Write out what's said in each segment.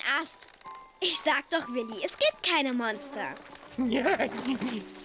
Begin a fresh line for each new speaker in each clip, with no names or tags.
hast. Ich sag doch, Willi, es gibt keine Monster.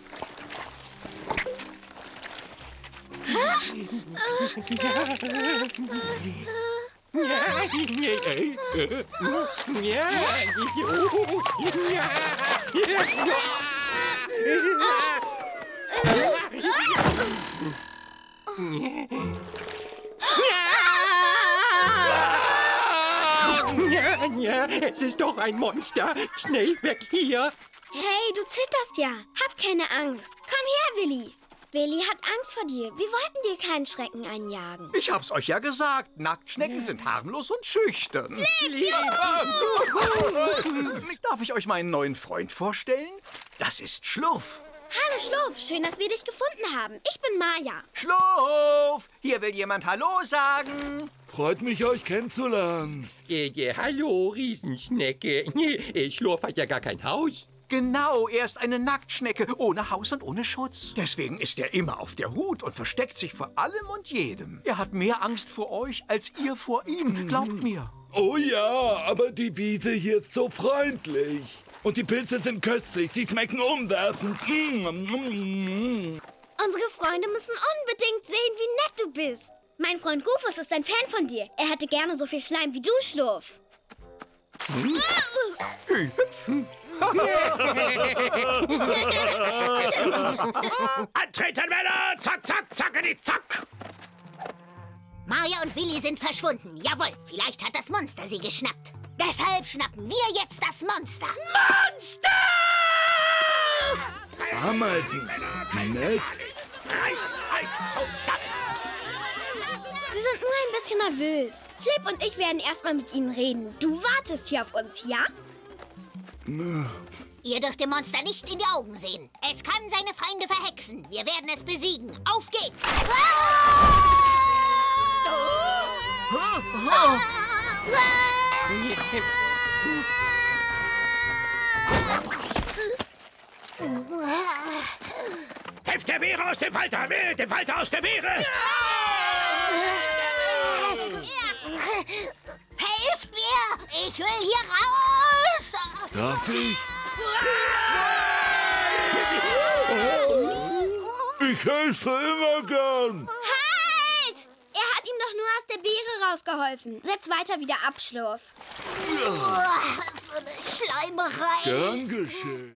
Ja, ja, es ist doch ein Monster. Schnell weg hier.
Hey, du zitterst ja. Hab keine Angst. Komm her, Willi. Willi hat Angst vor dir. Wir wollten dir keinen Schrecken einjagen.
Ich hab's euch ja gesagt. Nacktschnecken sind harmlos und schüchtern. Darf ich euch meinen neuen Freund vorstellen? Das ist Schlurf.
Hallo Schlurf, schön, dass wir dich gefunden haben. Ich bin Maja.
Schlurf! Hier will jemand Hallo sagen.
Freut mich, euch kennenzulernen.
Äh, äh, hallo, Riesenschnecke. Äh, Schlurf hat ja gar kein Haus.
Genau, er ist eine Nacktschnecke, ohne Haus und ohne Schutz. Deswegen ist er immer auf der Hut und versteckt sich vor allem und jedem. Er hat mehr Angst vor euch als ihr vor ihm, glaubt mir.
Oh ja, aber die Wiese hier ist so freundlich. Und die Pilze sind köstlich, sie schmecken umwerfend. Mm, mm, mm.
Unsere Freunde müssen unbedingt sehen, wie nett du bist. Mein Freund Rufus ist ein Fan von dir. Er hätte gerne so viel Schleim wie du, Schlurf.
Antreten, Männer! Zack, zack, zackeri, zack!
Maja und Willi sind verschwunden. Jawohl, vielleicht hat das Monster sie geschnappt. Deshalb schnappen wir jetzt das Monster.
Ameisen, wie nett.
Reiß euch zusammen!
Sie sind nur ein bisschen nervös. Flip und ich werden erstmal mit ihnen reden. Du wartest hier auf uns, ja?
Ihr dürft dem Monster nicht in die Augen sehen. Es kann seine Feinde verhexen. Wir werden es besiegen. Auf geht's!
Helft der Beere aus dem Falter! Dem Falter aus der Beere!
Helft mir! Ich will hier raus!
Darf ich? Ich helfe immer gern.
Halt! Er hat ihm doch nur aus der Beere rausgeholfen. Setz weiter wieder ab, Schlurf.
So eine Schleimerei.
Gern geschehen.